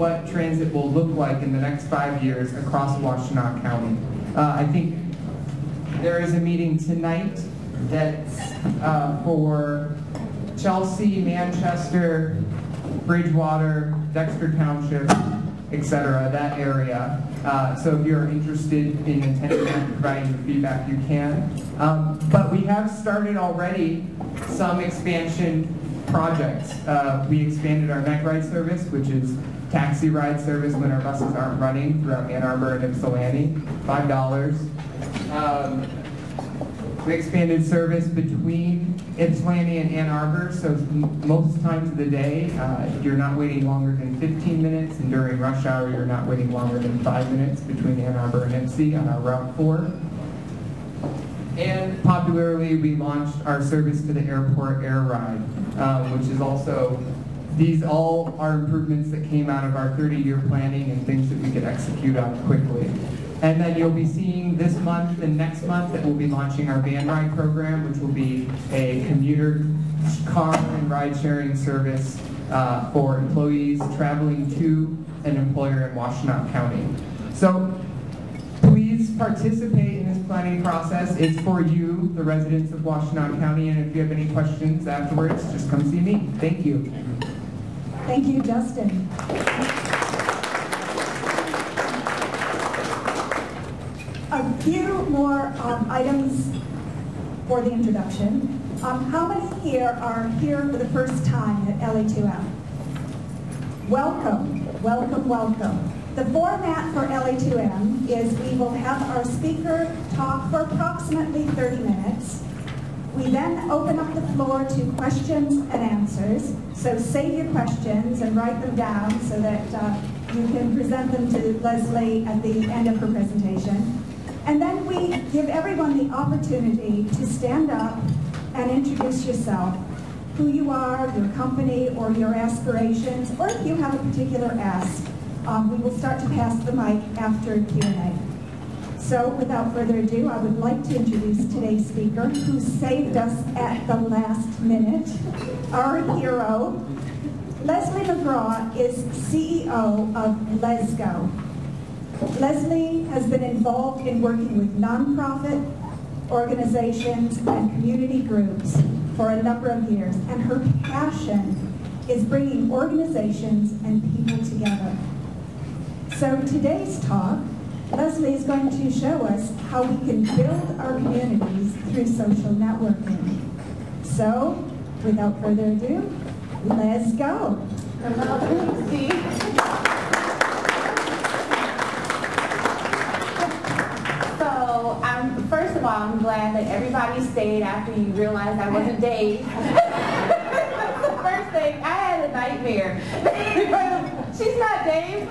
what transit will look like in the next five years across Washtenaw County. Uh, I think there is a meeting tonight that's uh, for Chelsea, Manchester, Bridgewater, Dexter Township, et cetera, that area. Uh, so if you're interested in attending and providing your feedback, you can. Um, but we have started already some expansion projects. Uh, we expanded our night ride service, which is taxi ride service when our buses aren't running throughout Ann Arbor and Ypsilanti, $5. Um, we expanded service between Ypsilanti and Ann Arbor, so most times of the day, uh, you're not waiting longer than 15 minutes, and during rush hour, you're not waiting longer than five minutes between Ann Arbor and Ypsi on our Route 4. And popularly, we launched our service to the airport air ride, um, which is also, these all are improvements that came out of our 30-year planning and things that we could execute on quickly. And then you'll be seeing this month and next month that we'll be launching our van ride program, which will be a commuter car and ride sharing service uh, for employees traveling to an employer in Washtenaw County. So please participate in this planning process. It's for you, the residents of Washtenaw County, and if you have any questions afterwards, just come see me. Thank you. Thank you, Justin. A few more um, items for the introduction. Um, How many here are here for the first time at LA2M? Welcome, welcome, welcome. The format for LA2M is we will have our speaker talk for approximately 30 minutes. We then open up the floor to questions and answers. So save your questions and write them down so that uh, you can present them to Leslie at the end of her presentation. And then we give everyone the opportunity to stand up and introduce yourself, who you are, your company, or your aspirations, or if you have a particular ask. Um, we will start to pass the mic after Q&A. So without further ado, I would like to introduce today's speaker who saved us at the last minute, our hero. Leslie McGraw is CEO of LesGo. Leslie has been involved in working with nonprofit organizations and community groups for a number of years, and her passion is bringing organizations and people together. So today's talk Leslie is going to show us how we can build our communities through social networking. So, without further ado, let's go. So, I'm, first of all, I'm glad that everybody stayed after you realized I wasn't Dave. That's the first thing, I had a nightmare. She's not Dave.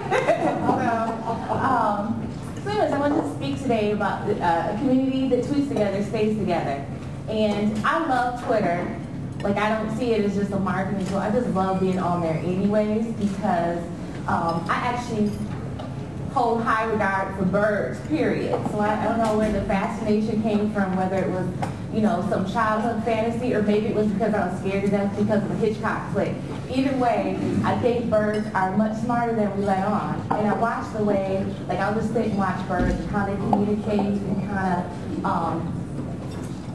so, um, so anyways, I wanted to speak today about uh, a community that tweets together stays together. And I love Twitter. Like I don't see it as just a marketing tool. I just love being on there anyways because um, I actually hold high regard for birds, period. So I, I don't know where the fascination came from, whether it was, you know, some childhood fantasy or maybe it was because I was scared to death because of a Hitchcock flick. Either way, I think birds are much smarter than we let on. And I watch the way, like I'll just sit and watch birds and how they communicate and kind of, um,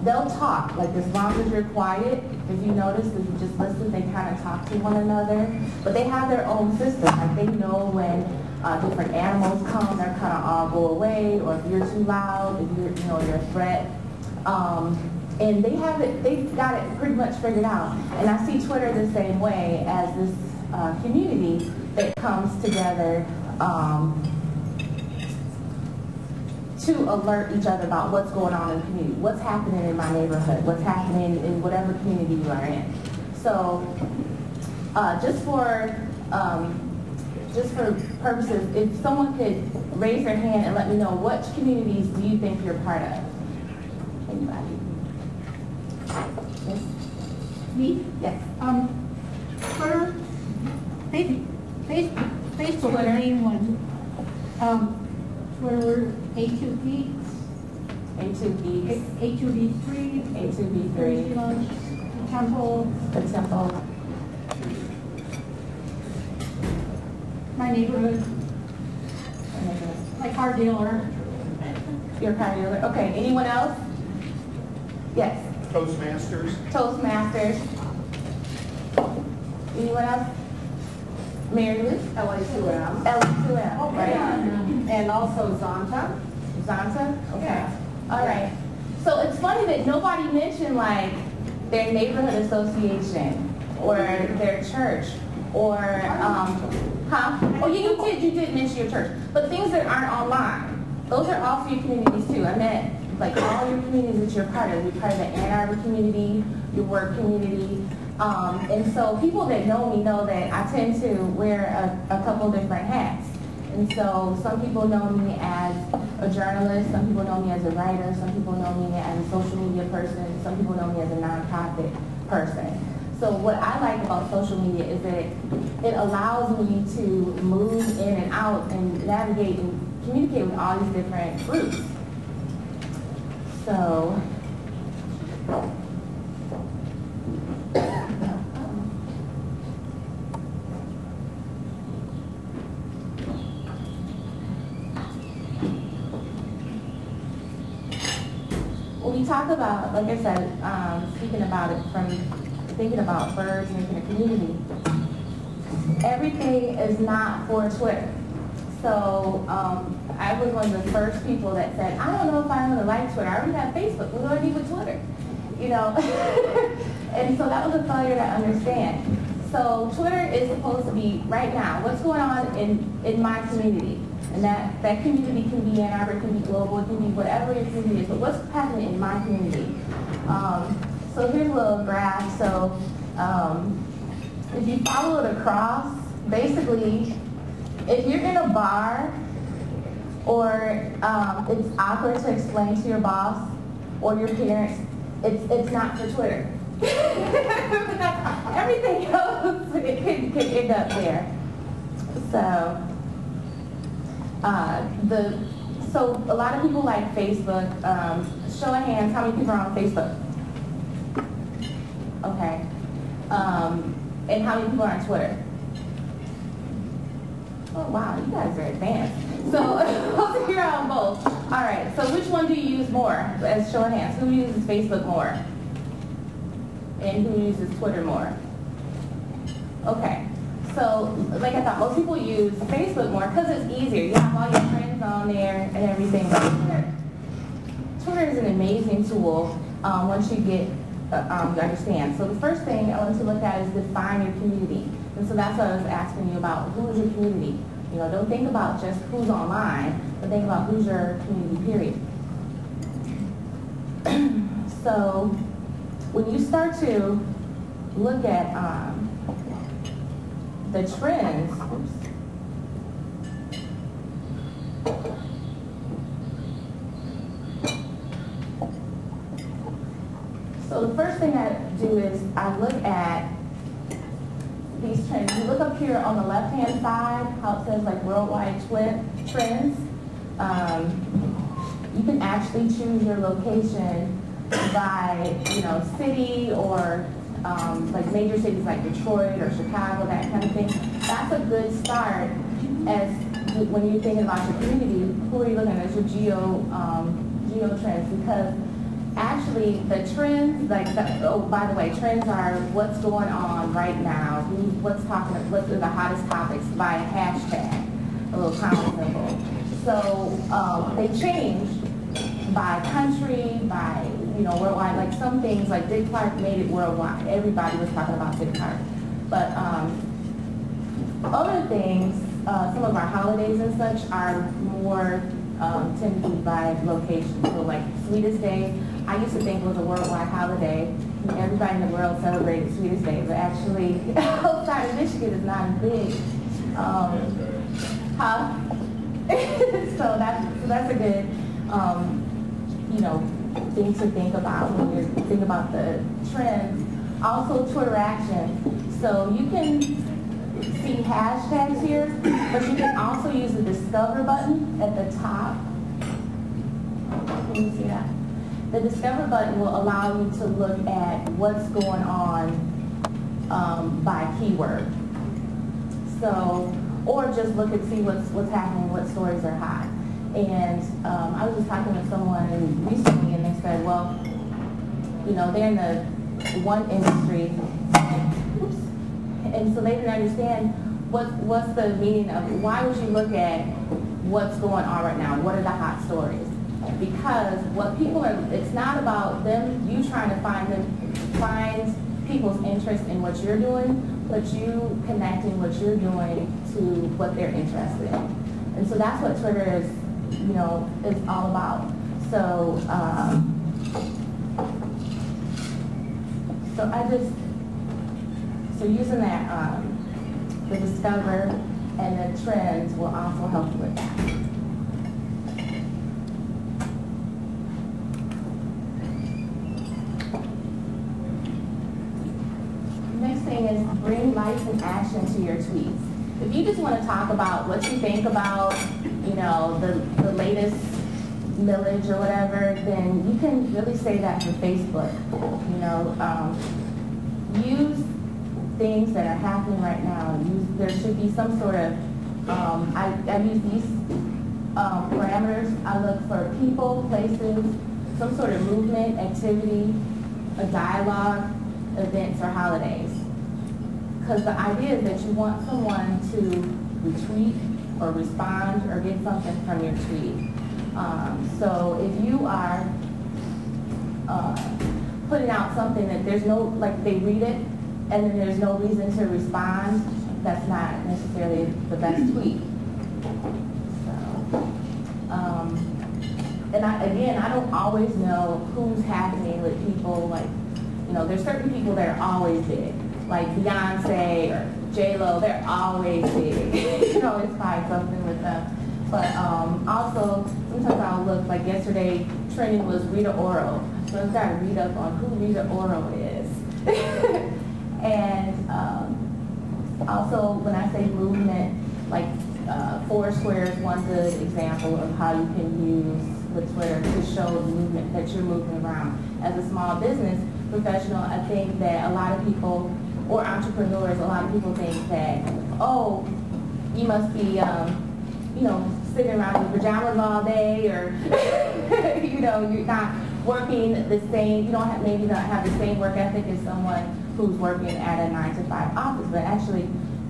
they'll talk, like as long as you're quiet, if you notice, if you just listen, they kind of talk to one another. But they have their own system, like they know when uh, different animals come, they're kind of all go away, or if you're too loud, if you're, you know, you're a threat. Um, and they have it, they've got it pretty much figured out. And I see Twitter the same way as this uh, community that comes together um, to alert each other about what's going on in the community, what's happening in my neighborhood, what's happening in whatever community you are in. So uh, just for um, just for purposes, if someone could raise their hand and let me know which communities do you think you're part of? Anybody? Yes? Me? Yes. Um, Twitter, Facebook, Facebook, the main one. Um, Twitter, A2B, A2B, A2B3, A2B3, Lunch, Temple, the temple, my my neighborhood, my car dealer. Your car dealer. Okay, anyone else? Yes, Toastmasters, Toastmasters. Anyone else? Mary Lou? LA2M, L2M, right? and also Zonta. Zonta? Okay. Yeah. All right. So it's funny that nobody mentioned like their neighborhood association or their church or, um, huh? Oh, yeah, you did, you did mention your church. But things that aren't online, those are also your communities too. I meant like all your communities that you're part of. You're part of the Ann Arbor community, your work community. Um, and so people that know me know that I tend to wear a, a couple different hats. And so some people know me as a journalist, some people know me as a writer, some people know me as a social media person, some people know me as a nonprofit person. So what I like about social media is that it allows me to move in and out and navigate and communicate with all these different groups. So, when we talk about, like I said, um, speaking about it from thinking about birds and the community, everything is not for Twitter. So um, I was one of the first people that said, I don't know if I'm going to like Twitter. I already have Facebook. What do I need with Twitter? You know? and so that was a failure to understand. So Twitter is supposed to be, right now, what's going on in, in my community? And that, that community can be Ann Arbor, can be global, it can be whatever your community is, but what's happening in my community? Um, so here's a little graph. So um, if you follow it across, basically, if you're in a bar or um, it's awkward to explain to your boss or your parents, it's, it's not for Twitter. Everything else it could, could end up there. So uh, the so a lot of people like Facebook. Um, show of hands, how many people are on Facebook? Okay. Um, and how many people are on Twitter? Oh wow, you guys are advanced. So let's hear on both. All right. So which one do you use more? As show of hands, who uses Facebook more? And who uses Twitter more? Okay. So, like I thought, most people use Facebook more because it's easier. You have all your friends on there and everything. But Twitter, Twitter is an amazing tool um, once you get uh, um, you understand. So the first thing I want to look at is define your community. And so that's what I was asking you about. Who is your community? You know, don't think about just who's online, but think about who's your community, period. so when you start to look at um, the trends, oops, So the first thing I do is I look at these trends. You look up here on the left-hand side, how it says like worldwide trends. Um, you can actually choose your location by, you know, city or um, like major cities like Detroit or Chicago, that kind of thing. That's a good start as when you're thinking about your community, who are you looking at as your geo, um, geo trends? Because actually the trends, like, the, oh, by the way, trends are what's going on right now, what's talking, what's the hottest topics by a hashtag, a little comment symbol. So um, they change by country, by, you know, worldwide. Like some things, like Dick Clark made it worldwide. Everybody was talking about Dick Clark. But um, other things, uh, some of our holidays and such are more um, tend to be by location. So like Sweetest Day, I used to think it was a worldwide holiday. And everybody in the world celebrated Sweetest Day, but actually outside of Michigan is not as big. Um, huh? so that's so that's a good um, you know thing to think about when you're thinking about the trends. Also Twitter action. So you can see hashtags here, but you can also use the discover button at the top. Can you see that? The discover button will allow you to look at what's going on um, by keyword. So or just look and see what's, what's happening, what stories are hot. And um, I was just talking with someone recently and they said, well, you know, they're in the one industry, oops, and so they didn't understand what, what's the meaning of, why would you look at what's going on right now? What are the hot stories? Because what people are, it's not about them, you trying to find them, find people's interest in what you're doing, but you connecting what you're doing to what they're interested in. And so that's what Twitter is, you know, is all about. So, um, so I just, so using that, um, the discover and the trends will also help you with that. Next thing is bring life and action to your tweets. If you just want to talk about what you think about, you know, the, the latest millage or whatever, then you can really say that for Facebook. You know, um, use things that are happening right now. Use, there should be some sort of, um, I, I use these um, parameters. I look for people, places, some sort of movement, activity, a dialogue, events, or holidays. Because the idea is that you want someone to retweet or respond or get something from your tweet. Um, so if you are uh, putting out something that there's no, like they read it and then there's no reason to respond, that's not necessarily the best tweet. So, um, and I, again, I don't always know who's happening with people. Like, you know, there's certain people that are always big, like Beyonce or J Lo. They're always big. you always find something with them. But um, also, sometimes I'll look. Like yesterday, trending was Rita Ora. So I've got to read up on who Rita Ora is. and um, also, when I say movement, like uh, Foursquare is one good example of how you can use with Twitter to show the movement that you're moving around. As a small business professional, I think that a lot of people, or entrepreneurs, a lot of people think that, oh, you must be, um, you know, sitting around in pajamas all day, or, you know, you're not working the same, you don't have, maybe not have the same work ethic as someone who's working at a nine to five office, but actually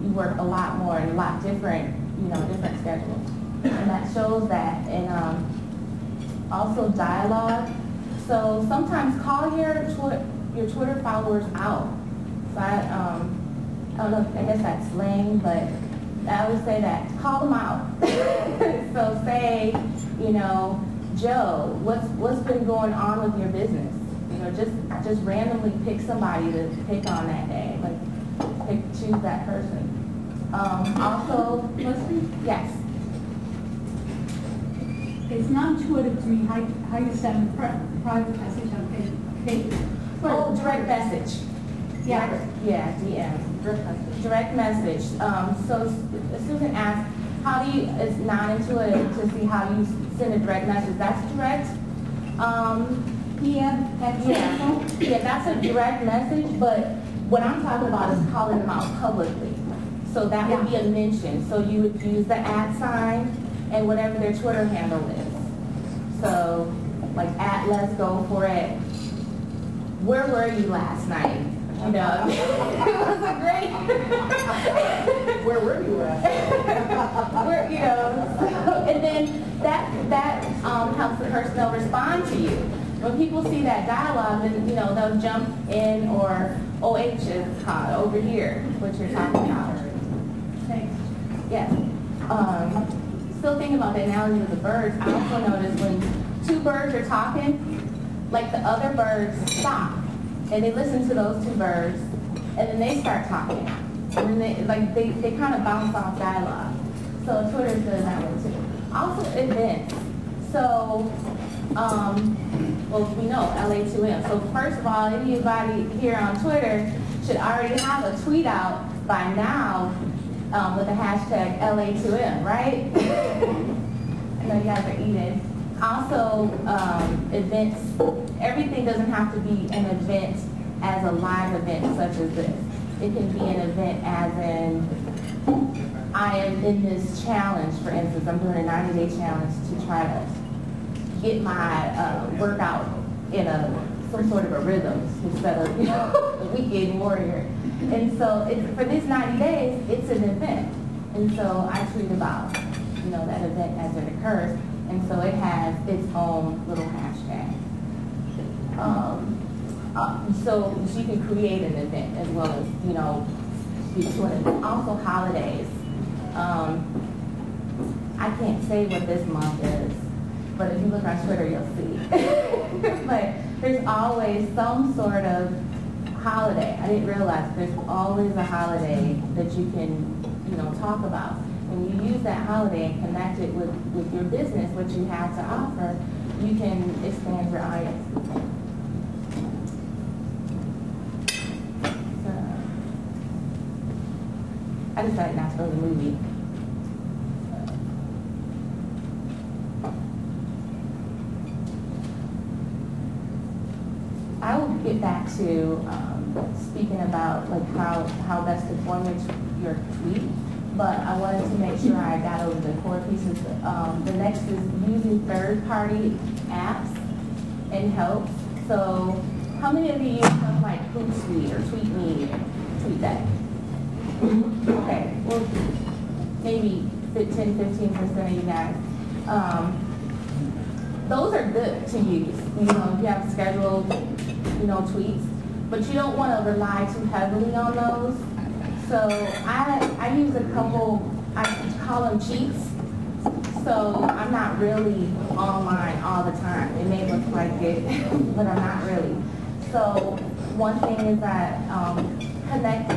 you work a lot more and a lot different, you know, different schedules. And that shows that. And um, also dialogue. So sometimes call your your Twitter followers out. I, um, I don't know, I guess that's slang, but I would say that. Call them out. so say, you know, Joe, what's what's been going on with your business? You know, just just randomly pick somebody to pick on that day. Like pick choose that person. Um, also, yes. it's not intuitive to me how, how you send a private message on Facebook. Oh, direct message. Yeah. Yeah, DM. Direct message. Um, so Susan asked, how do you, it's not intuitive to see how you send a direct message. That's direct. Um, PM, that's yeah, yeah, that's a direct message, but what I'm talking about is calling them out publicly. So that would be a mention. So you would use the at sign and whatever their Twitter handle is. So, like at Let's Go for it. Where were you last night? Know, it was a great. Where were you at? Where, you know, so, and then that that um, helps the person they'll respond to you. When people see that dialogue, then you know they'll jump in or OH is called over here, what you're talking about. Thanks. Yes. Um, still thinking about the analogy with the birds. I also noticed when two birds are talking, like the other birds stop and they listen to those two birds, and then they start talking. And then they, like, they, they kind of bounce off dialogue. So Twitter's good that way too. Also events. So, um, well, we know LA2M. So first of all, anybody here on Twitter should already have a tweet out by now um, with the hashtag LA2M, right? I know you guys are eating. Also, um, events, everything doesn't have to be an event as a live event such as this. It can be an event as in I am in this challenge, for instance, I'm doing a 90-day challenge to try to get my uh, workout in a some sort of a rhythm instead of you know a weekend warrior. And so for these 90 days, it's an event. And so I tweet about you know that event as it occurs. And so it has its own little hashtag. Um, uh, so you can create an event as well as you know between also holidays. Um, I can't say what this month is, but if you look on Twitter, you'll see. but there's always some sort of holiday. I didn't realize there's always a holiday that you can, you know, talk about. When you use that holiday and connect it with, with your business, what you have to offer, you can expand your audience. So, I decided not to go to the movie. I will get back to um, speaking about like how, how best to format your tweet, but I wanted to make sure I got over the core pieces. Um, the next is using third-party apps and helps. So how many of you use stuff like Hootsuite or TweetMe or TweetDeck? Okay, well, maybe 10, 15% of you guys. Um, those are good to use. You know, if you have scheduled, you know, tweets, but you don't want to rely too heavily on those. So I, I use a couple, I call them cheats. So I'm not really online all the time. It may look like it, but I'm not really. So one thing is that um, connect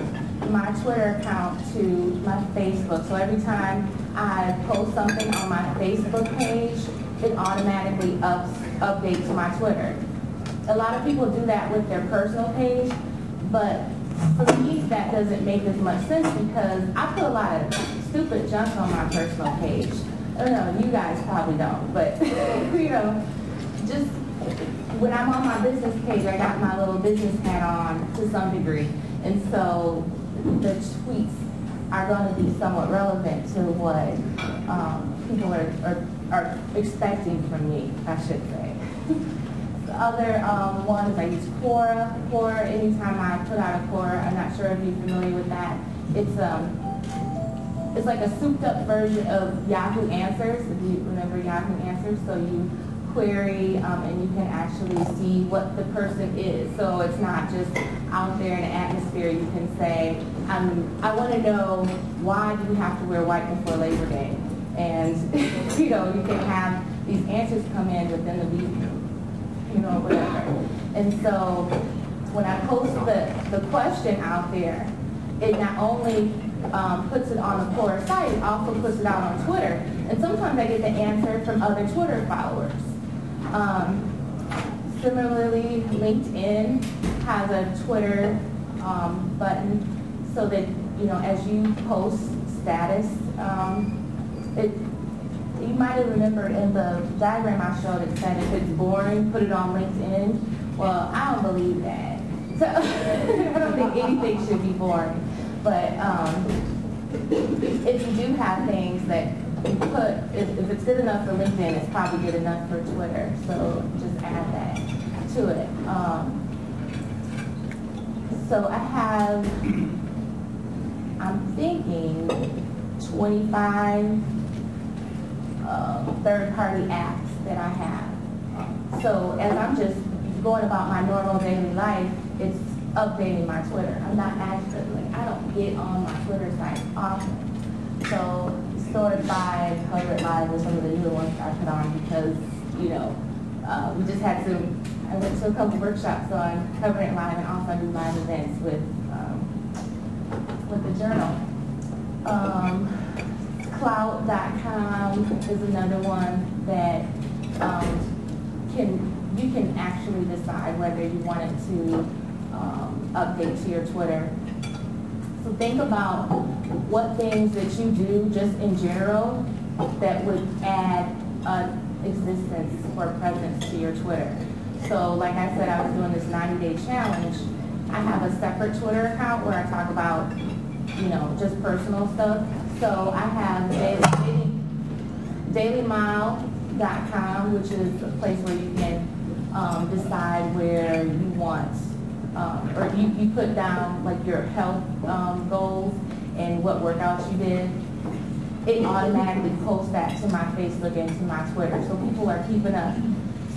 my Twitter account to my Facebook. So every time I post something on my Facebook page, it automatically ups, updates my Twitter. A lot of people do that with their personal page, but for me, that doesn't make as much sense because I put a lot of stupid junk on my personal page. I don't know, you guys probably don't, but you know, just when I'm on my business page, I got my little business hat on to some degree. And so the tweets are going to be somewhat relevant to what um, people are, are, are expecting from me, I should say. the other um, ones, I use Quora. Quora, anytime I put out a Quora, I'm not sure if you're familiar with that. It's um, it's like a souped up version of Yahoo Answers, if you remember Yahoo Answers. So you query um, and you can actually see what the person is. So it's not just out there in the atmosphere. You can say, um, I want to know why do you have to wear white before Labor Day? And, you know, you can have these answers come in within the week, you know, whatever. And so when I post the, the question out there, it not only um, puts it on the Quora site, it also puts it out on Twitter. And sometimes I get the answer from other Twitter followers. Um, similarly, LinkedIn has a Twitter um, button so that, you know, as you post status, um, it, might have remembered in the diagram I showed, it said if it's boring, put it on LinkedIn. Well, I don't believe that. So I don't think anything should be boring. But um, if you do have things that you put, if, if it's good enough for LinkedIn, it's probably good enough for Twitter. So just add that to it. Um, so I have, I'm thinking 25 uh, third-party apps that I have. So as I'm just going about my normal daily life, it's updating my Twitter. I'm not actually, like, I don't get on my Twitter site often. So Stored by It Live or some of the newer ones I put on because, you know, uh, we just had some, I went to a couple workshops on covering it live and also do live events with, um, with the journal. Um, Klout.com is another one that um, can, you can actually decide whether you want it to um, update to your Twitter. So think about what things that you do just in general that would add an existence or presence to your Twitter. So like I said, I was doing this 90-day challenge. I have a separate Twitter account where I talk about, you know, just personal stuff. So I have daily, dailymile.com, which is a place where you can um, decide where you want, um, or you, you put down like your health um, goals and what workouts you did. It automatically posts that to my Facebook and to my Twitter, so people are keeping up.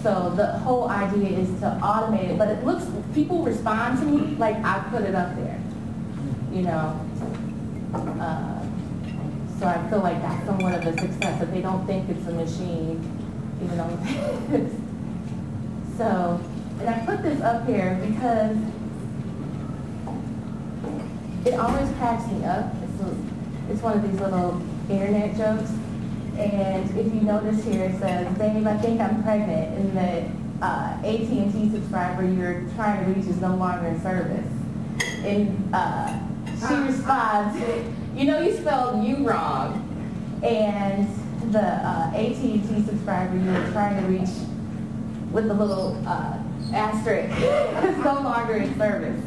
So the whole idea is to automate it, but it looks, people respond to me like I put it up there, you know? Uh, So I feel like that's somewhat of a success, that they don't think it's a machine, even though it's. So, and I put this up here because it always cracks me up. It's, a- it's one of these little internet jokes. And if you notice here, it says, babe, I think I'm pregnant, and the uh, AT&T subscriber you're trying to reach is no longer in service. And uh, she responds, you know you spelled you wrong. And the uh, AT&T subscriber you were trying to reach with the little uh, asterisk is no longer in service.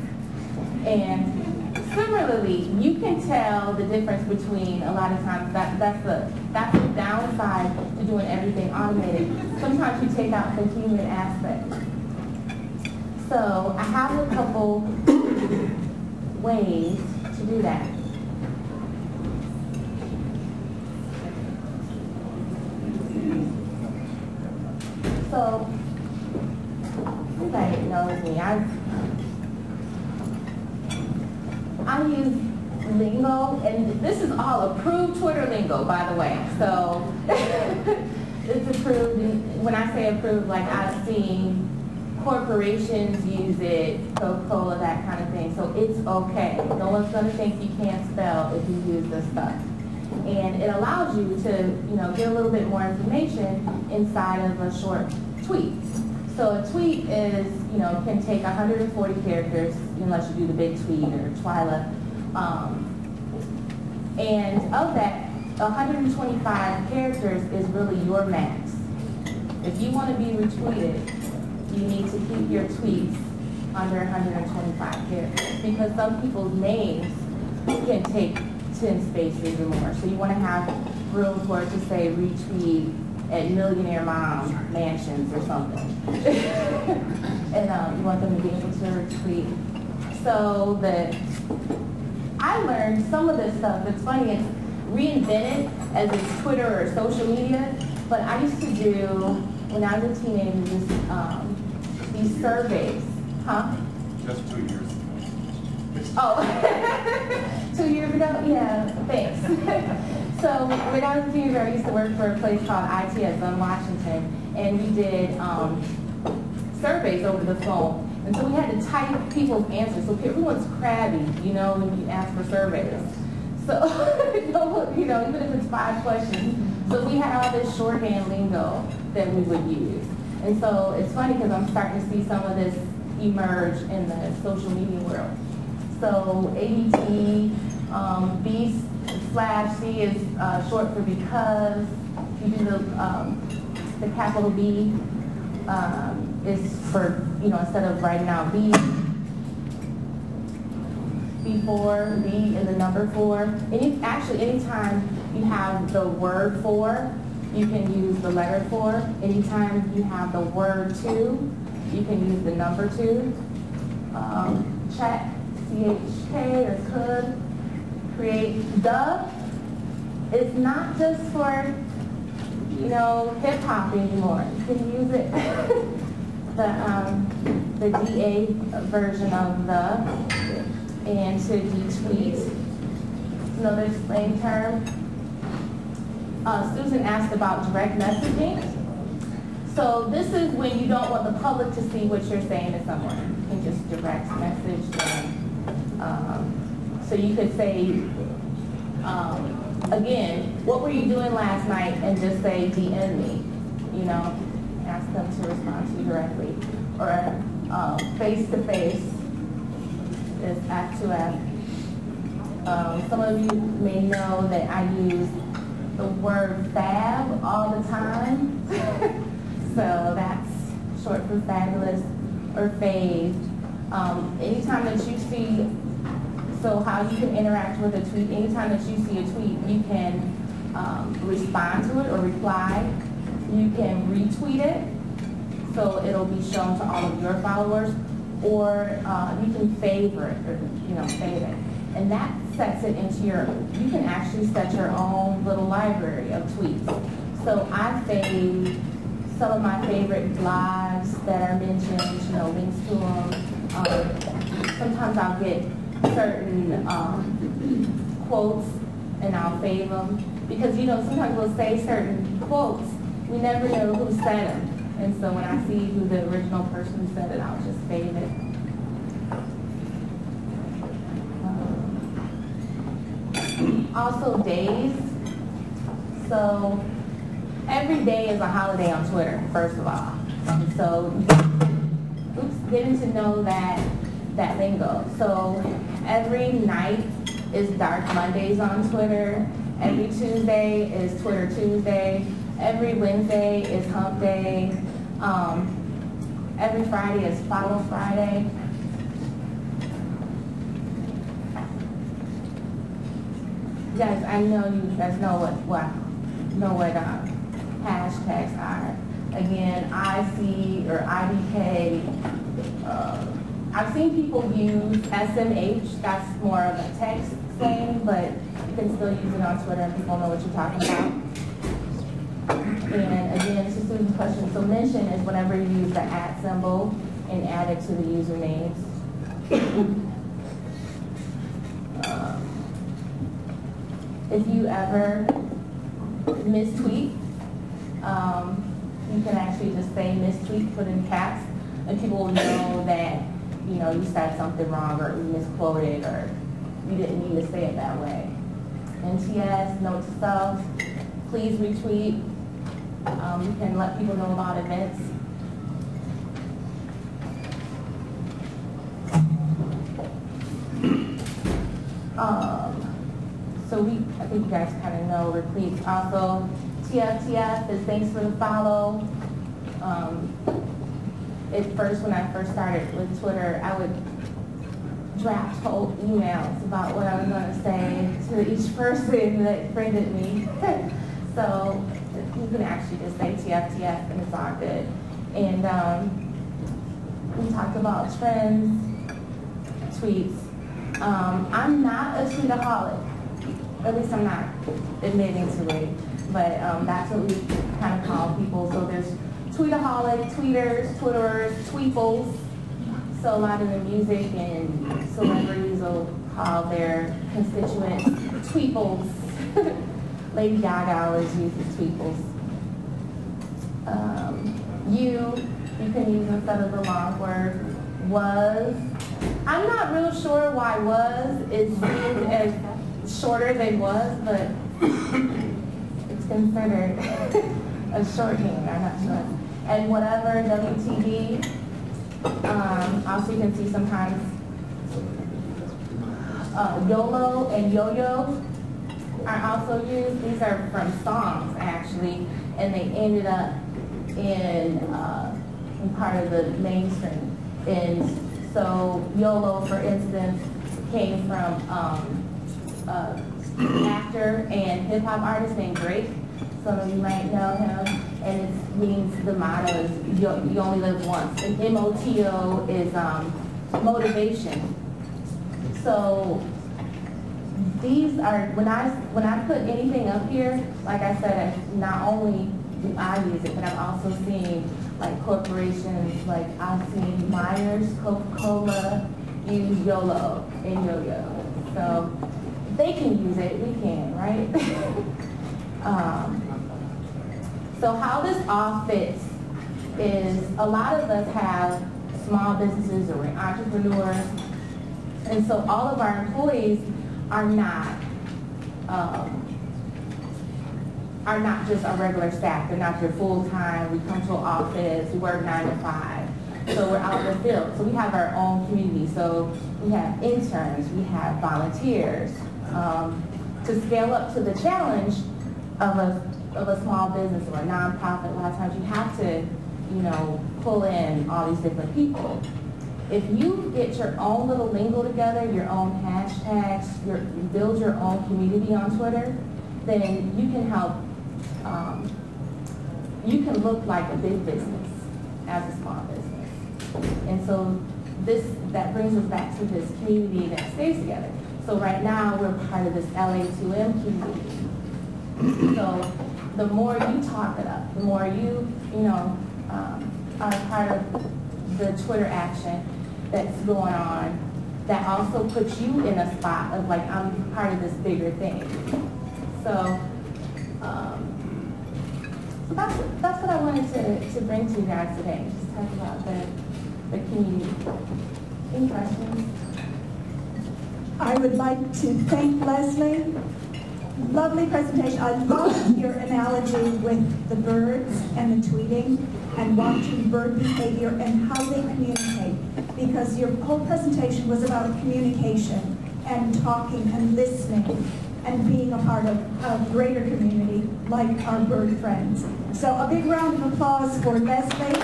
And similarly, you can tell the difference between a lot of times that that's the that's the downside to doing everything automated. Sometimes you take out the human aspect. So I have a couple ways to do that. So everybody knows me. I I use lingo, and this is all approved Twitter lingo, by the way. So it's approved. And when I say approved, like I've seen corporations use it, Coca-Cola, that kind of thing. So it's okay. No one's going to think you can't spell if you use this stuff. And it allows you to, you know, get a little bit more information inside of a short tweet. So a tweet is, you know, can take 140 characters, unless you do the big tweet or Twyla. Um, and of that, 125 characters is really your max. If you want to be retweeted, you need to keep your tweets under 125 characters because some people's names can take 10 spaces or more. So you want to have room for it to say retweet at Millionaire Mom Mansions or something. and um, you want them to be able to retweet. So that I learned some of this stuff. It's funny, it's reinvented as it's Twitter or social media. But I used to do, when I was a teenager, this, um, these surveys. Huh? Just two years. ago. Oh, two years ago? Yeah, thanks. so when I was a teenager, I used to work for a place called ITS on Washington, and we did um, surveys over the phone. And so we had to type people's answers. So everyone's crabby, you know, when you ask for surveys. So, you know, even if it's five questions. So we had all this shorthand lingo that we would use. And so it's funny because I'm starting to see some of this emerge in the social media world. So ABT, um, B slash C is uh, short for because. You do the, um, the capital B um, is for, you know, instead of writing out B, before, B is the number four. And actually, anytime you have the word for, you can use the letter for. Anytime you have the word to, you can use the number two. Um, check, C-H-K or could, create the. It's not just for, you know, hip hop anymore. You can use it, the, um, the DA version of the, and to detweet, another slang term. Uh, Susan asked about direct messaging. So this is when you don't want the public to see what you're saying to someone. You can just direct message them. Um, so you could say, um, again, what were you doing last night? And just say DM me, you know, ask them to respond to you directly. Or face-to-face, um, face-to-face is F2F. Um, some of you may know that I use the word fab all the time. so that's short for fabulous or fave. Um, anytime that you see so how you can interact with a tweet, anytime that you see a tweet, you can um, respond to it or reply. You can retweet it, so it'll be shown to all of your followers, or uh, you can favorite, or, you know, save it. And that sets it into your, you can actually set your own little library of tweets. So I save some of my favorite blogs that are mentioned, you know, links to them. Um, sometimes I'll get certain um, quotes and I'll save them because you know sometimes we'll say certain quotes, we never know who said them, and so when I see who the original person said it, I'll just save it. Um, Also days. So every day is a holiday on Twitter, first of all. So, oops, getting to know that, that lingo. So every night is Dark Mondays on Twitter. Every Tuesday is Twitter Tuesday. Every Wednesday is Hump Day. Um, every Friday is Follow Friday. Guys, I know you guys know what, what, know what, uh, hashtags are. Again, IC or IDK, uh, I've seen people use SMH, that's more of a text slang, but you can still use it on Twitter people know what you're talking about. And again, it's to Susan's question, so mention is whenever you use the at symbol and add it to the usernames. Um, If you ever mistweet, um, you can actually just say mistweet, put in caps, and people will know that, you know, you said something wrong or you misquoted or you didn't mean to say it that way. NTS, note to self, please retweet. Um, can let people know about events. Um, so we, I think you guys kind of know retweets. Also, TFTF is thanks for the follow. Um, at first, when I first started with Twitter, I would draft whole emails about what I was going to say to each person that friended me. so you can actually just say TFTF and it's all good. And um, we talked about trends, tweets. Um, I'm not a tweetaholic. At least I'm not admitting to it. But um, that's what we kind of call people. So there's tweetaholic, tweeters, twitterers, tweeples. So a lot of the music and celebrities will call their constituents tweeples. Lady Gaga always uses tweeples. Um, you, you can use instead of the long word was. I'm not real sure why was is seen as shorter than was, but it's considered a shorthand, I'm not sure. And whatever, WTD, um, also you can see sometimes uh, YOLO and yo-yo are also used. These are from songs, actually, and they ended up in, uh, in part of the mainstream. And so YOLO, for instance, came from um, uh, actor and hip hop artist named Drake. Some of you might know him, and it means the motto is you, you only live once. And M-O-T-O is um, motivation. So these are when I when I put anything up here, like I said, I- not only I use it, but I've also seen like corporations, like I've seen Meijer, Coca-Cola use YOLO and yo-yo. So they can use it, we can, right? um, so how this all fits is a lot of us have small businesses or we're entrepreneurs, and so all of our employees are not um, are not just our regular staff. They're not your full time. We come to an office. We work nine to five. So we're out in the field. So we have our own community. So we have interns. We have volunteers. Um, to scale up to the challenge of a of a small business or a nonprofit, a lot of times you have to, you know, pull in all these different people. if you get your own little lingo together, your own hashtags, your, you build your own community on Twitter, then you can help, um, you can look like a big business as a small business. And so this, that brings us back to this community that stays together. So right now, we're part of this LA2M community. So the more you talk it up, the more you, you know, um, are part of the Twitter action that's going on, that also puts you in a spot of like, I'm part of this bigger thing. So, um, that's, that's what I wanted to, to bring to you guys today, just talk about the, the community. Any questions? I would like to thank Leslie. Lovely presentation. I love your analogy with the birds and the tweeting and watching bird behavior and how they communicate. Because your whole presentation was about communication and talking and listening and being a part of a greater community like our bird friends. So a big round of applause for Leslie.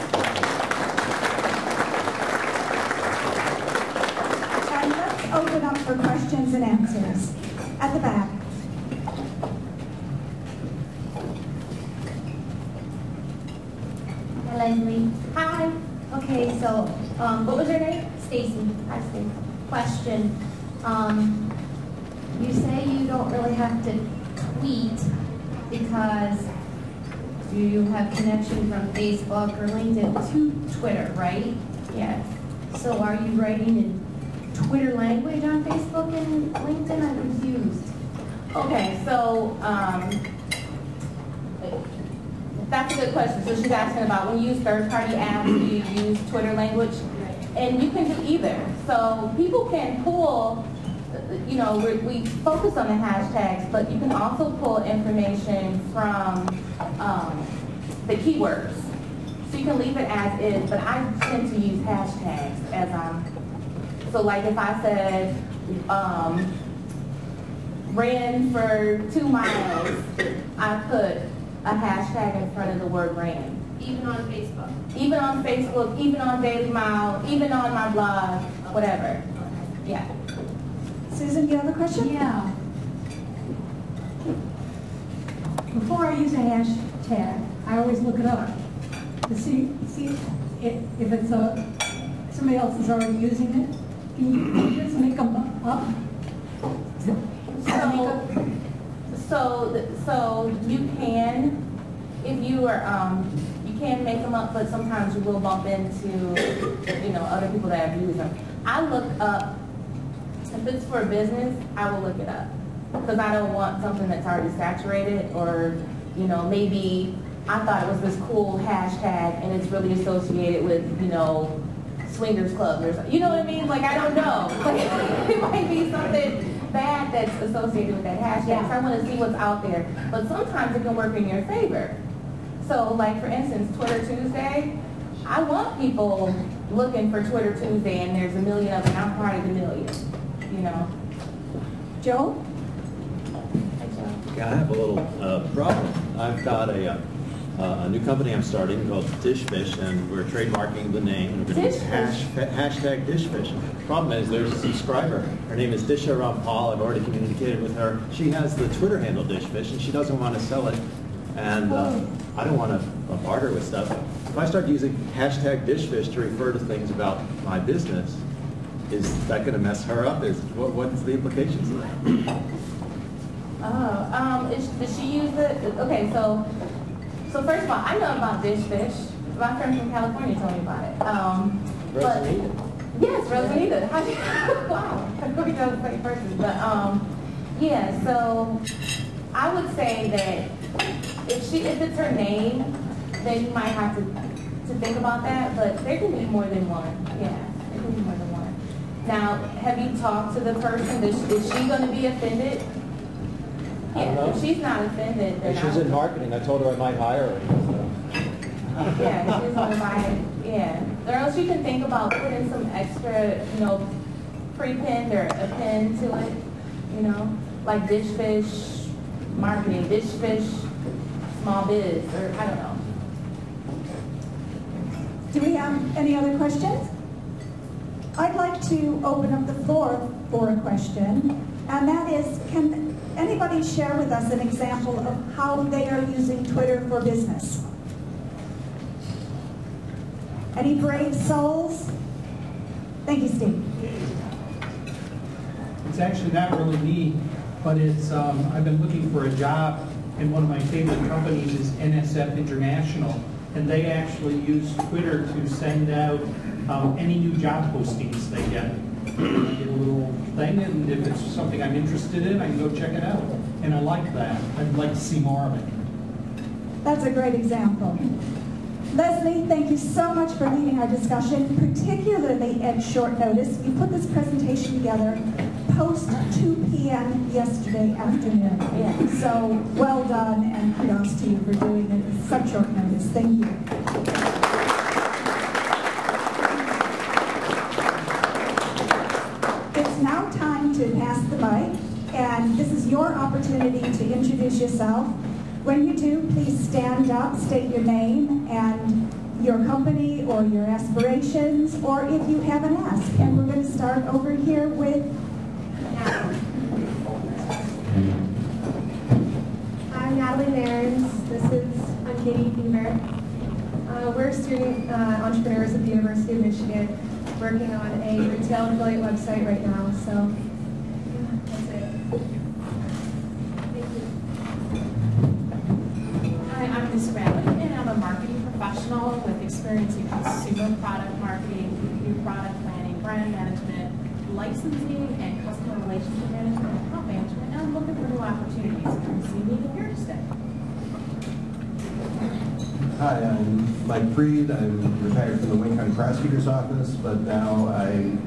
And let's open up for questions and answers. At the back. Hi, Leslie. Hi, Okay, so, um, what was your name? Stacy, Hi, Steve. question. Um, you say you don't really have to tweet because you have connection from Facebook or LinkedIn to Twitter, right? Yes. So are you writing in Twitter language on Facebook and LinkedIn? I'm confused. Okay, so, um, that's a good question. So she's asking about when you use third-party apps, do you use Twitter language? And you can do either. So people can pull, you know, we, we focus on the hashtags, but you can also pull information from, um, the keywords. So you can leave it as is, but I tend to use hashtags as I'm, so like if I said, um, ran for two miles, I put a hashtag in front of the word ran. Even on Facebook? Even on Facebook, even on Daily Mile, even on my blog, whatever. Yeah. Susan, you have a question? Yeah. Before I use a hashtag, I always look it up to see, see if, if it's a, somebody else is already using it. Can you just make them up? So, so, so you can, if you are, um, you can make them up, but sometimes you will bump into, you know, other people that have used them. I look up, if it's for a business, I will look it up. Because I don't want something that's already saturated, or, you know, maybe I thought it was this cool hashtag, and it's really associated with, you know, swingers club or something. You know what I mean? Like, I don't know. Like, it might be something bad that's associated with that hashtag. So I want to see what's out there. But sometimes it can work in your favor. So, like, for instance, Twitter Tuesday, I want people looking for Twitter Tuesday, and there's a million of them. I'm part of the million, you know? Joe? Yeah, I have a little uh, problem. I've got a, uh, a new company I'm starting called Dishfish, and we're trademarking the name. we're Dishfish? hash- Hashtag Dishfish. Problem is, there's a subscriber. Her name is Disha Rampal. I've already communicated with her. She has the Twitter handle Dishfish, and she doesn't want to sell it. And uh, I don't want to barter with stuff. If I start using hashtag Dishfish to refer to things about my business, is that going to mess her up? Is what, what's the implications of that? Oh, um, is, does she use it? Okay, so, so first of all, I know about Dish Fish. My friend from California told me about it. Um, but- Yes, Rosanita. How you- Wow, I thought you were the same person. But, um, yeah, so I would say that if she, if it's her name, then you might have to, to think about that, but there can be more than one. Yeah, there can be more than one. Now, have you talked to the person? Is, is she gonna be offended? I don't Yeah, if she's not offended, then If I she's in would- marketing, I told her I might hire her. Yeah, she's gonna buy yeah. Or else you can think about putting some extra, you know, pre-pinned or a pin to it, you know? Like dish fish, marketing, dish fish, small biz, or I don't know. Do we have any other questions? I'd like to open up the floor for a question, and that is, can anybody share with us an example of how they are using Twitter for business? Any brave souls? Thank you, Steve. It's actually not really me, but it's, um, I've been looking for a job, and one of my favorite companies is NSF International, and they actually use Twitter to send out um, any new job postings they get. I get a little thing, and if it's something I'm interested in, I can go check it out. And I like that. I'd like to see more of it. That's a great example. Leslie, thank you so much for leading our discussion, particularly at short notice. We put this presentation together post 2 p.m. yesterday afternoon. So well done and kudos to you for doing it at such short notice. Thank you. It's now time to pass the mic, and this is your opportunity to introduce yourself. When you do, please stand up, state your name and your company or your aspirations, or if you have an ask. And we're going to start over here with I'm Natalie Nairns. This is, I'm Katie Beaver. Uh, we're student uh, entrepreneurs at the University of Michigan, working on a retail affiliate website right now. So, yeah, that's it. Thank you. Hi, I'm Lisa Bradley, and I'm a marketing professional with experience in consumer product marketing, new product planning, brand management, licensing, and customer relationship management, and account management, and I'm looking for new opportunities. Come see me here to stay. Hi, I'm Mike Freed. I'm retired from the Wayne County Prosecutor's Office, but now I'm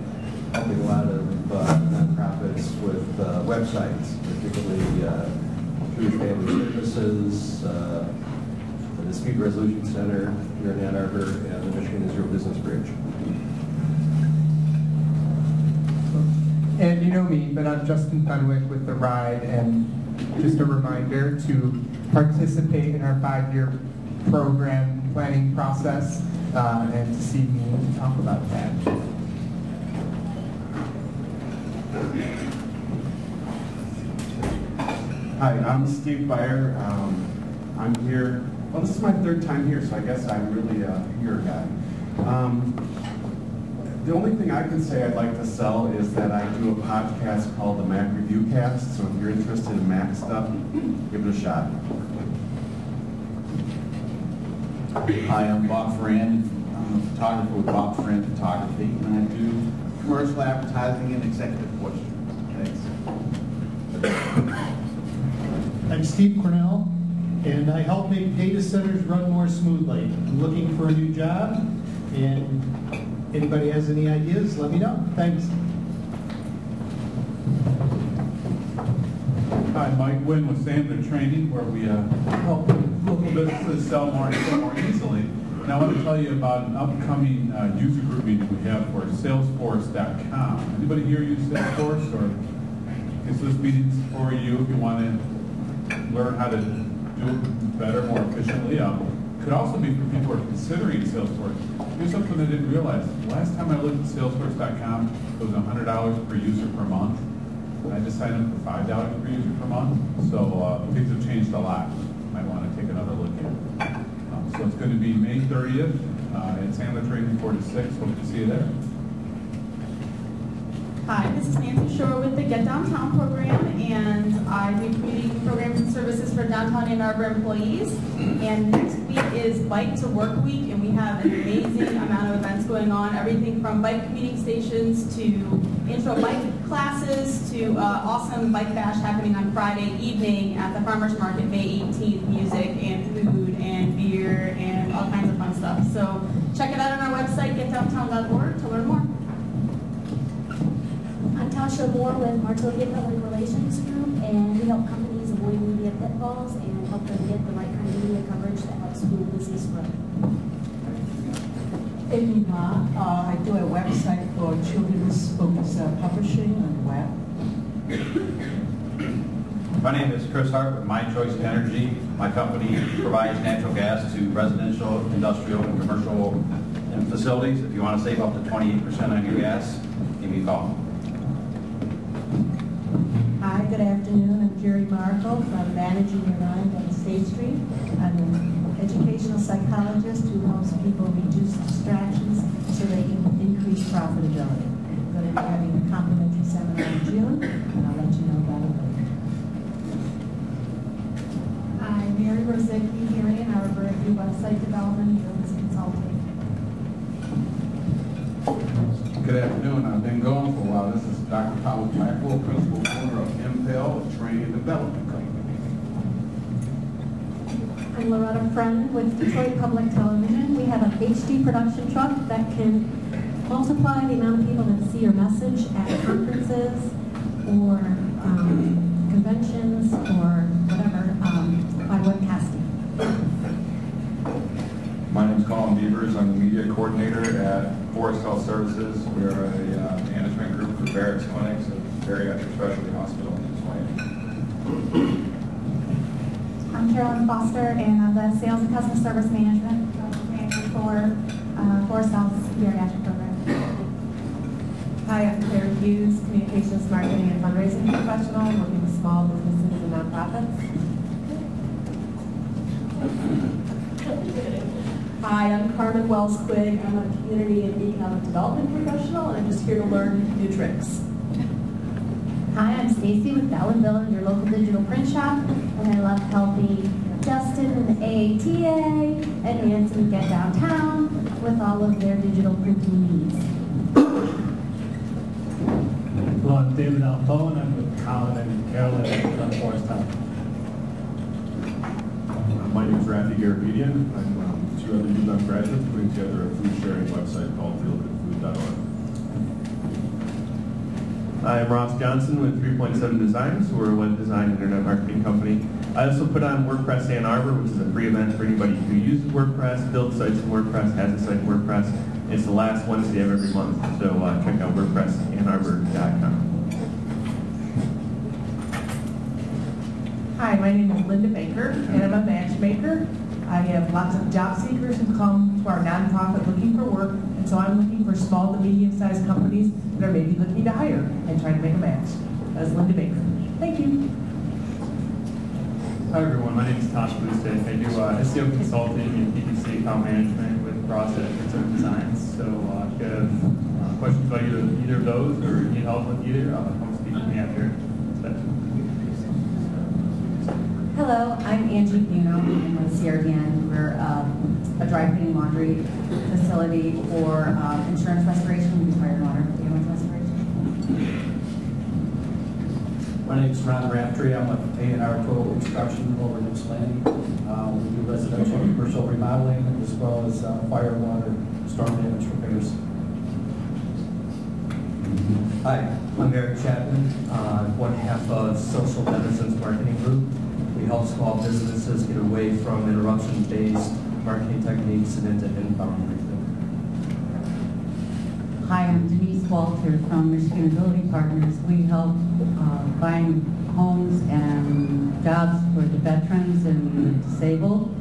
helping a lot of uh, nonprofits with uh, websites, particularly uh, through Family Services, uh, Dispute Resolution Center here in Ann Arbor, and the Michigan Israel Business Bridge. And you know me, but I'm Justin Fenwick with The Ride, and just a reminder to participate in our five-year program planning process uh, and to see me talk about that. Hi, I'm Steve Byer. Um, I'm here, well, this is my third time here, so I guess I'm really a here guy. Um, the only thing I can say I'd like to sell is that I do a podcast called the Mac Review Cast, so if you're interested in Mac stuff, give it a shot. Hi, I'm Bob Ferrand. I'm a photographer with Bob Ferrand Photography, and I do commercial advertising and executive coaching. Thanks. I'm Steve Cornell, and I help make data centers run more smoothly. I'm looking for a new job, and anybody has any ideas, let me know. Thanks. Hi, Mike Wynn with Sandler Training, where we uh, help local businesses sell more and sell more easily. And I want to tell you about an upcoming uh, user group meeting we have for Salesforce.com. Anybody here use Salesforce, or is this meeting's for you if you want to learn how to better, more efficiently? Um, could also be for people who are considering Salesforce. Here's something I didn't realize. Last time I looked at Salesforce.com, it was $100 per user per month. I just signed up for five dollars per user per month, so uh, things have changed a lot. Might want to take another look at it. Um, so it's going to be May 30th uh, at Sandler Training 4 to 6. Hope to see you there. Hi, this is Nancy Shore with the Get Downtown program, and I do community programs and services for downtown Ann Arbor employees. And next week is Bike to Work Week, and we have an amazing amount of events going on, everything from bike commuting stations to intro bike classes to uh, awesome bike bash happening on Friday evening at the Farmers Market, May 18th, music and food and beer and all kinds of fun stuff. So check it out on our website, getdowntown.org to learn more. I'm Tasha Moore with Martovia Public Relations Group, and we help companies avoid media pitfalls and help them get the right kind of media coverage that helps school business grow. Amy Ma, uh, I do a website for children's books uh, publishing on the web. My name is Chris Hart with My Choice Energy. My company provides natural gas to residential, industrial, and commercial facilities. If you want to save up to 28% on your gas, give me a call. Good afternoon. I'm Jerry Markle from Managing Your Mind on State Street. I'm an educational psychologist who helps people reduce distractions so they can increase profitability. I'm going to be having a complimentary seminar in June, and I'll let you know about it later. Hi, Mary Rosicki, Arbor, I do website development, business consulting. Good afternoon, I've been gone for a while. This is Dr. Powell Blackwell, principal owner of Impel Training and Development Company. I'm Loretta Friend with Detroit Public Television. We have a HD production truck that can multiply the amount of people that see your message at conferences or um, conventions or whatever um, by webcasting. My name is Colin Beavers. I'm the media coordinator at Forest Health Services. We're a uh, management group for Barrett's Clinics, a bariatric specialty hospital in Ypsilanti. I'm Carolyn Foster, and I'm the Sales and Customer Service Management Manager for uh, Forest Health's Bariatric Program. Hi, I'm Claire Hughes, Communications, Marketing, and Fundraising Professional, working with small businesses and nonprofits. Hi, I'm Carmen Wells Quigg. I'm a community and economic development professional, and I'm just here to learn new tricks. Hi, I'm Stacy with Bell and Bill, your local digital print shop, and I love helping Justin and the AATA and Nancy get downtown with all of their digital printing needs. Hello, I'm David Alpo, and I'm with Colin and Carolyn at Forest Health. My name is Rafi Garabedian. I'm um, two other UW graduates putting together a food sharing website called feelgoodfood.org. I'm Ross Johnson with 3.7 Designs. We're a web design internet marketing company. I also put on WordPress Ann Arbor, which is a free event for anybody who uses WordPress, builds sites in WordPress, has a site in WordPress. It's the last Wednesday of every month, so uh, check out WordPressAnnArbor.com. Hi, my name is Linda Baker, and I'm a matchmaker. I have lots of job seekers who come to our nonprofit looking for work, and so I'm looking for small to medium-sized companies that are maybe looking to hire and trying to make a match. That's Linda Baker. Thank you. Hi everyone, my name is Tosh Boosted. I do uh, SEO consulting and PPC account management with Process and Designs. So uh, if you have uh, questions about either, either of those or need help with either, uh, come speak to me after. Hello, I'm Angie Buno. I'm with CRDN. We're um, a dry cleaning laundry facility or um, insurance restoration. We do fire and water damage restoration. My name is Ron Raftery. I'm with A&R Total Construction over in Ypsilanti. Uh, we do residential and commercial remodeling as well as uh, fire, water, storm damage repairs. Hi, I'm Eric Chapman, uh, one half of Social Denizens Marketing Group. We help small businesses get away from interruption-based marketing techniques and marketing. Hi, I'm Denise Walter from Michigan Ability Partners. We help uh, find homes and jobs for the veterans and disabled.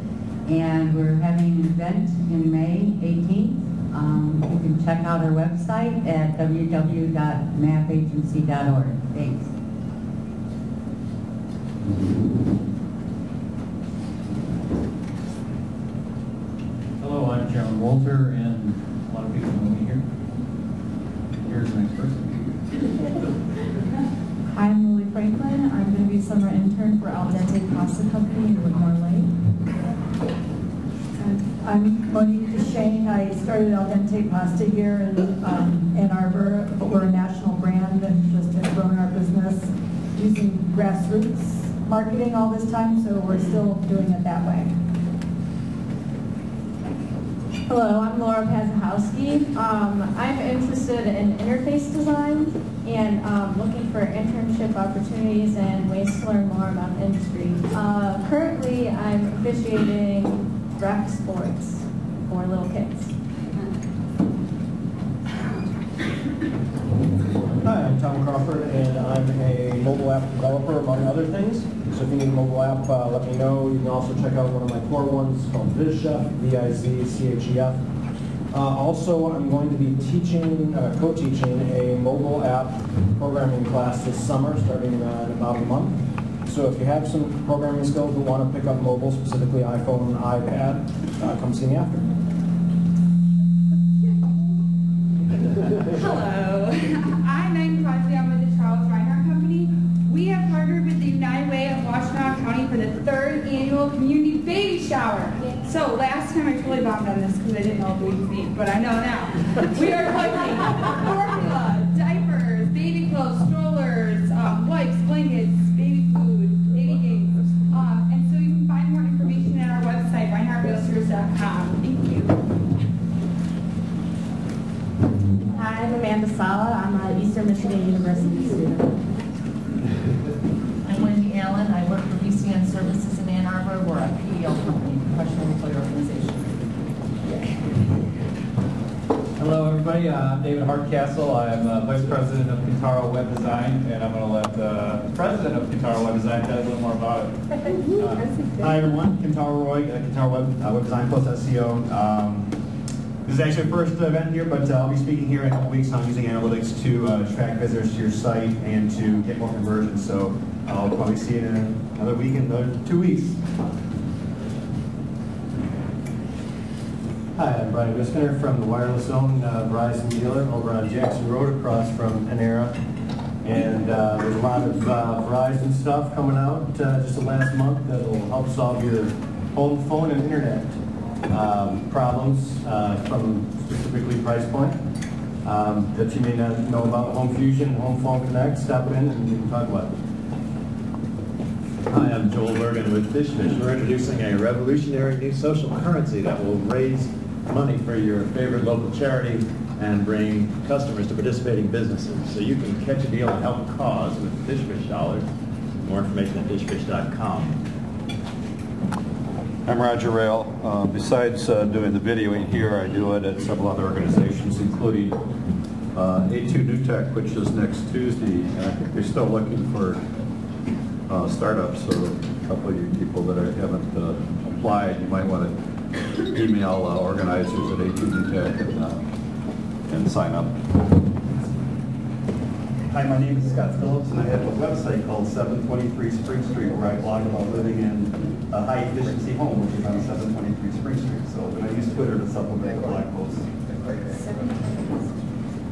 And we're having an event in May 18th. Um, you can check out our website at www.mapagency.org. Thanks. John Walter, and a lot of people know me here. Here's the next person. Hi, I'm Lily Franklin. I'm going to be summer intern for Al Dente Pasta Company in Whitmore Lake. I'm Monique Duchesne. I started Al Dente Pasta here in um, Ann Arbor, but we're a national brand and just have grown our business using grassroots marketing all this time, so we're still doing it that way. Hello, I'm Laura Pazahowski. Um, I'm interested in interface design and um, looking for internship opportunities and ways to learn more about the industry. Uh, currently, I'm officiating rec sports for little kids. Hi, I'm Tom Crawford, and I'm a mobile app developer, among other things. So if you need a mobile app, uh, let me know. You can also check out one of my core ones called VizChef, V-I-Z-C-H-E-F. Uh, Also, I'm going to be teaching, uh, co-teaching a mobile app programming class this summer, starting uh, in about a month. So if you have some programming skills but want to pick up mobile, specifically iPhone and iPad, uh, come see me after. Hello, for the third annual community baby shower. So last time I totally bombed on this because I didn't know baby feet, but I know now. We are collecting formula, diapers, baby clothes, strollers, um, wipes, blankets, baby food, baby games. Um, and so you can find more information at our website, reinhartrealtors.com. Thank you. Hi, I'm Amanda Sala. I'm an Eastern Michigan University student. I'm Wendy Allen. I work for BCN Services in Ann Arbor. We're a PEO company, professional employee organization. Hello, everybody. Uh, I'm David Hardcastle. I'm uh, Vice President of Kentaro Web Design, and I'm going to let uh, the President of Kentaro Web Design tell you a little more about it. Hi, everyone. Kentaro Roy, uh, Kentaro Web, uh, Web Design Plus SEO. Um, this is actually the first event here, but uh, I'll be speaking here in a couple weeks on using analytics to uh, track visitors to your site and to get more conversions. So I'll probably see you in another week, in another two weeks. Hi, I'm Brian Wiskiner from the Wireless Zone uh, Verizon dealer over on Jackson Road across from Panera. And uh, there's a lot of uh, Verizon stuff coming out uh, just the last month that will help solve your home phone and internet um, problems uh, from specifically price point um, that you may not know about. Home Fusion, Home Phone Connect, stop in and we can talk about it. Hi, I'm Joel Bergen with DishFish. We're introducing a revolutionary new social currency that will raise money for your favorite local charity and bring customers to participating businesses. So you can catch a deal and help a cause with DishFish dollars. More information at dishfish.com. I'm Roger Rayle. Uh, besides uh, doing the videoing here, I do it at several other organizations, including uh, A2 New Tech, which is next Tuesday. And I think they're still looking for uh, startups, so a couple of you people that haven't uh, applied, you might want to email uh, organizers at A2 Tech and, uh, and sign up. Hi, my name is Scott Phillips, and I have a website called 723 Spring Street, where I blog about living in a high-efficiency home, which is on 723 Spring Street. So, and I use Twitter to supplement the blog posts.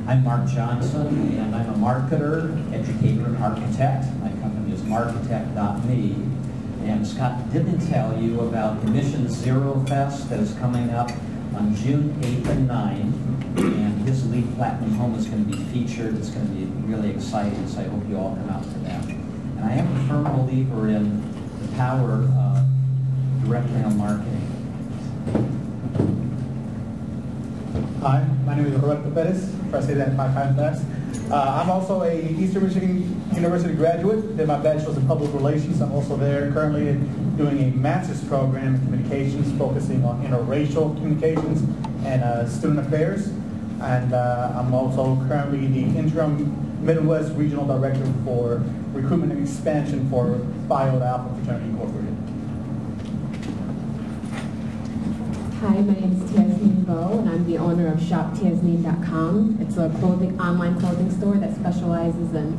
I'm Mark Johnson, and I'm a marketer, educator, and architect. My company is markitect.me. And Scott didn't tell you about Mission Zero Fest that is coming up on June 8th and 9th. And his LEED Platinum home is going to be featured. It's going to be really exciting, so I hope you all come out to that. And I am a firm believer in the power of direct mail marketing. Hi, my name is Roberto Perez, that five times fast. Uh, I'm also a Eastern Michigan University graduate, did my bachelor's in public relations. I'm also there currently doing a master's program in communications, focusing on interracial communications and uh, student affairs. And uh, I'm also currently the interim Midwest Regional Director for recruitment and expansion for Phi Alpha Fraternity Incorporated. Hi, my name is Tiasmin Bo, and I'm the owner of ShopTiasmin.com. It's a clothing online clothing store that specializes in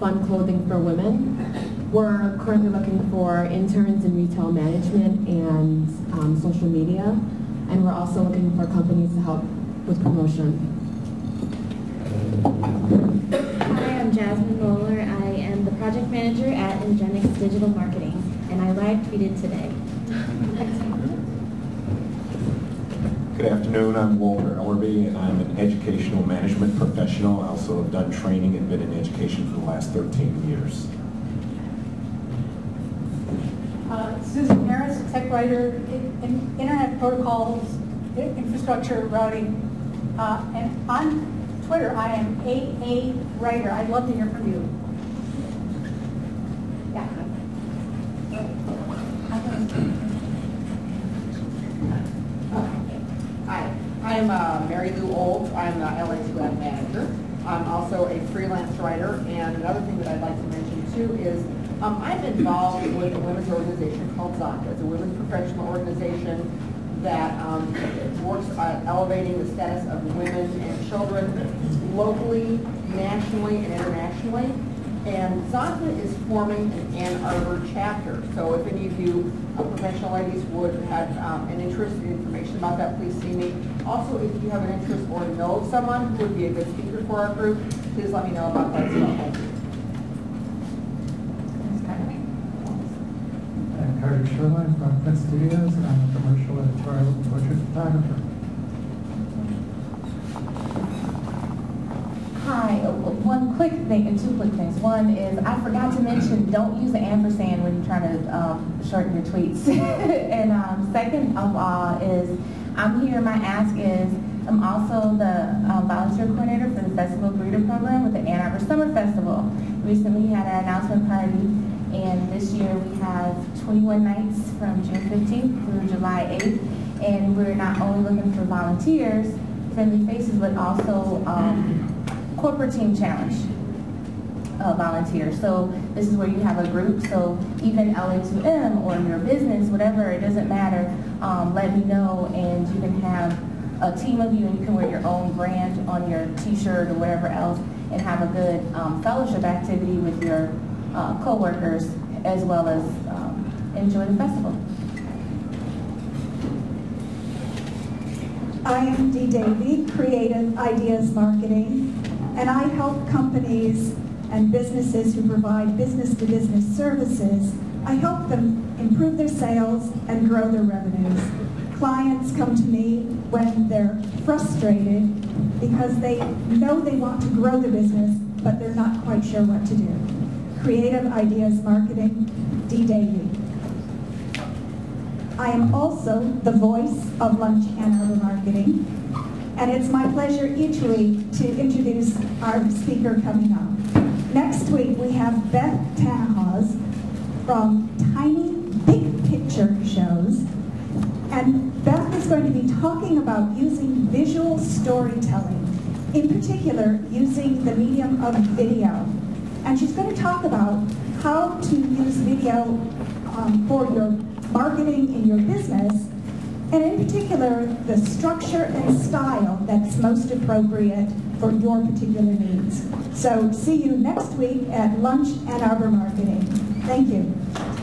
fun clothing for women. We're currently looking for interns in retail management and um, social media, and we're also looking for companies to help with promotion. Hi, I'm Jasmine Roller. I am the project manager at Ingenix Digital Marketing, and I live tweeted today. Good afternoon, I'm Walter Ellerby, and I'm an educational management professional. I also have done training and been in education for the last 13 years. Uh, Susan Harris, tech writer, in- in internet protocols, infrastructure routing, uh, and on Twitter, I am AA Writer. I'd love to hear from you. Yeah. Hi, I'm uh, Mary Lou Old. I'm the LA2 Web Manager. I'm also a freelance writer, and another thing that I'd like to mention too is um, I'm involved with a women's organization called ZOC. It's a women's professional organization that um, works on elevating the status of women and children locally, nationally, and internationally. And Zonta is forming an Ann Arbor chapter. So if any of you uh, professional ladies would have um, an interest in information about that, please see me. Also, if you have an interest or know someone who would be a good speaker for our group, please let me know about that as well. Thank you. Carter Sherline from Studios, and I'm a commercial editorial portrait photographer. Hi, uh, one quick thing, and two quick things. One is, I forgot to mention, don't use the ampersand when you're trying to um, shorten your tweets. and um, second of all is, I'm here, my ask is, I'm also the um, volunteer coordinator for the Festival Greeter Program with the Ann Arbor Summer Festival. Recently had an announcement party, and this year we have 21 nights from June 15th through July 8th. And we're not only looking for volunteers, friendly faces, but also um, corporate team challenge uh, volunteers. So this is where you have a group. So even LA2M or your business, whatever, it doesn't matter. Um, let me know, and you can have a team of you, and you can wear your own brand on your T-shirt or whatever else, and have a good um, fellowship activity with your uh, coworkers, as well as um, enjoy the festival. I am Dee Davy, Creative Ideas Marketing, and I help companies and businesses who provide business-to-business services, I help them improve their sales and grow their revenues. Clients come to me when they're frustrated because they know they want to grow their business, but they're not quite sure what to do. Creative Ideas Marketing, Dee Davy. I am also the voice of Lunch Ann Arbor Marketing, and it's my pleasure each week to introduce our speaker coming up. Next week, we have Beth Tanahas from Tiny Big Picture Shows, and Beth is going to be talking about using visual storytelling, in particular, using the medium of video. And she's going to talk about how to use video um, for your marketing in your business, and in particular, the structure and style that's most appropriate for your particular needs. So see you next week at Lunch Ann Arbor Marketing. Thank you.